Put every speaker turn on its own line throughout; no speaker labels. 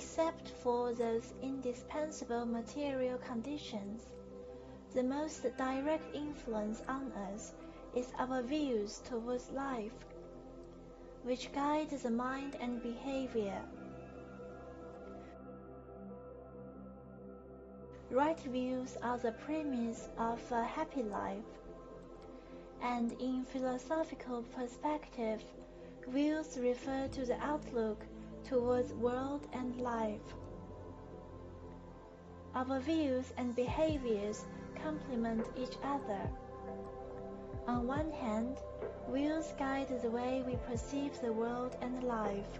Except for those indispensable material conditions, the most direct influence on us is our views towards life, which guide the mind and behavior. Right views are the premise of a happy life, and in philosophical perspective, views refer to the outlook towards world and life. Our views and behaviors complement each other. On one hand, views guide the way we perceive the world and life.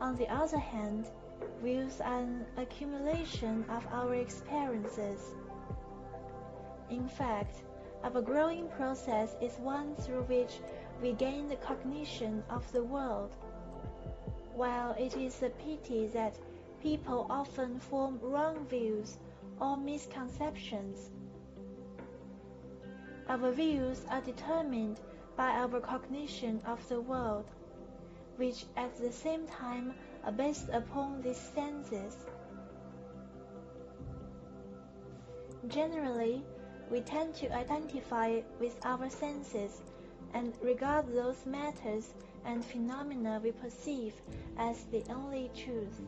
On the other hand, views are an accumulation of our experiences. In fact, our growing process is one through which we gain the cognition of the world. While it is a pity that people often form wrong views or misconceptions, our views are determined by our cognition of the world, which at the same time are based upon these senses. Generally, we tend to identify with our senses and regard those matters and phenomena we perceive as the only truth.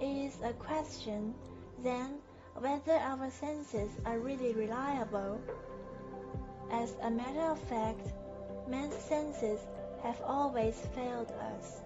It is a question, then, whether our senses are really reliable. As a matter of fact, man's senses have always failed us.